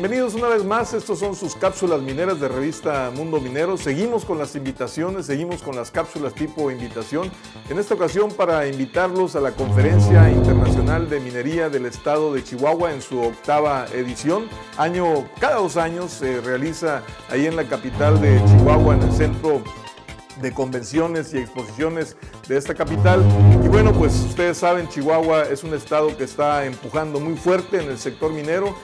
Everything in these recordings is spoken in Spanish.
Bienvenidos una vez más, estos son sus cápsulas mineras de revista Mundo Minero. Seguimos con las invitaciones, seguimos con las cápsulas tipo invitación. En esta ocasión para invitarlos a la Conferencia Internacional de Minería del Estado de Chihuahua en su octava edición. Año, cada dos años se realiza ahí en la capital de Chihuahua, en el centro de convenciones y exposiciones de esta capital. Y bueno, pues ustedes saben, Chihuahua es un estado que está empujando muy fuerte en el sector minero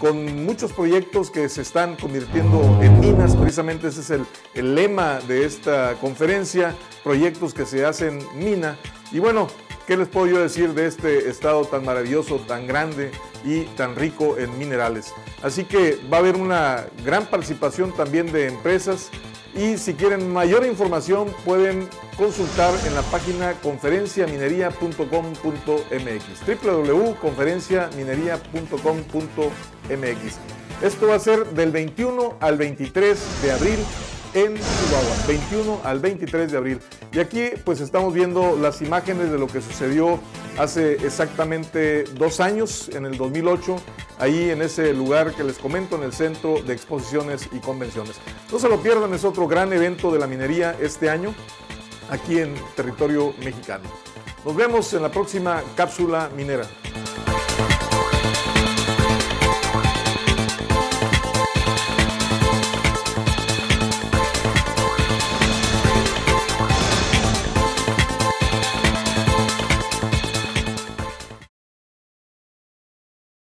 con muchos proyectos que se están convirtiendo en minas, precisamente ese es el, lema de esta conferencia, proyectos que se hacen mina. Y bueno, ¿qué les puedo yo decir de este estado tan maravilloso, tan grande y tan rico en minerales? Así que va a haber una gran participación también de empresas y si quieren mayor información pueden consultar en la página conferenciaminería.com.mx www.conferenciaminería.com.mx Esto va a ser del 21 al 23 de abril en Chihuahua, 21 al 23 de abril. Y aquí pues estamos viendo las imágenes de lo que sucedió hace exactamente dos años, en el 2008, ahí en ese lugar que les comento, en el Centro de Exposiciones y Convenciones. No se lo pierdan, es otro gran evento de la minería este año, aquí en territorio mexicano. Nos vemos en la próxima cápsula minera.